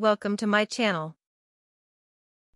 Welcome to my channel.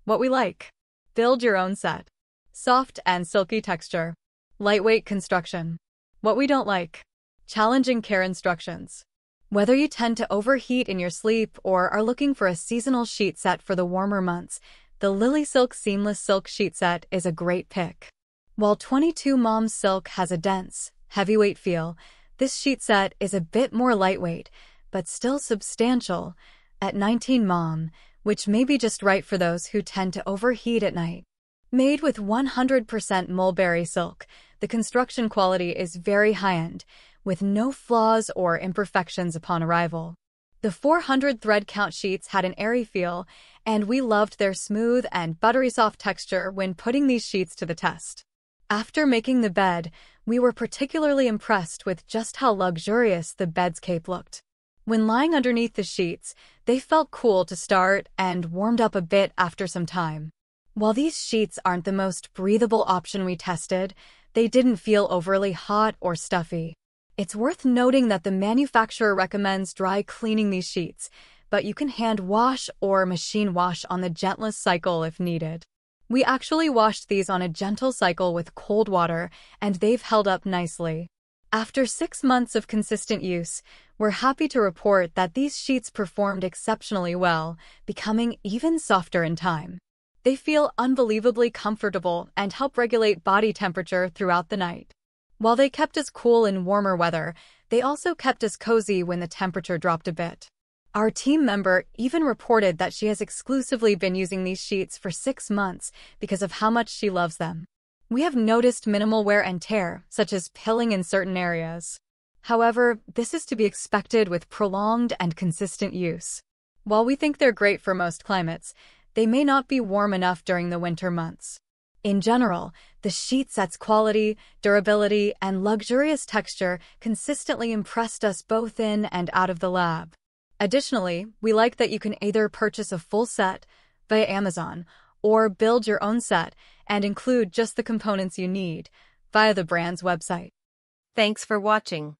What we like. Build your own set. Soft and silky texture. Lightweight construction. What we don't like. Challenging care instructions. Whether you tend to overheat in your sleep or are looking for a seasonal sheet set for the warmer months, the Lilysilk Seamless Silk Sheet Set is a great pick. While 22 mommes Silk has a dense, heavyweight feel, this sheet set is a bit more lightweight, but still substantial, at 19 momme, which may be just right for those who tend to overheat at night. Made with 100% mulberry silk, the construction quality is very high-end, with no flaws or imperfections upon arrival. The 400 thread count sheets had an airy feel, and we loved their smooth and buttery soft texture when putting these sheets to the test. After making the bed, we were particularly impressed with just how luxurious the bed's cape looked. When lying underneath the sheets, they felt cool to start and warmed up a bit after some time. While these sheets aren't the most breathable option we tested, they didn't feel overly hot or stuffy. It's worth noting that the manufacturer recommends dry cleaning these sheets, but you can hand wash or machine wash on the gentlest cycle if needed. We actually washed these on a gentle cycle with cold water, and they've held up nicely. After six months of consistent use, we're happy to report that these sheets performed exceptionally well, becoming even softer in time. They feel unbelievably comfortable and help regulate body temperature throughout the night. While they kept us cool in warmer weather, they also kept us cozy when the temperature dropped a bit. Our team member even reported that she has exclusively been using these sheets for six months because of how much she loves them. We have noticed minimal wear and tear, such as pilling in certain areas. However, this is to be expected with prolonged and consistent use. While we think they're great for most climates, they may not be warm enough during the winter months. In general, the sheet set's quality, durability, and luxurious texture consistently impressed us both in and out of the lab. Additionally, we like that you can either purchase a full set via Amazon or build your own set and include just the components you need via the brand's website. Thanks for watching.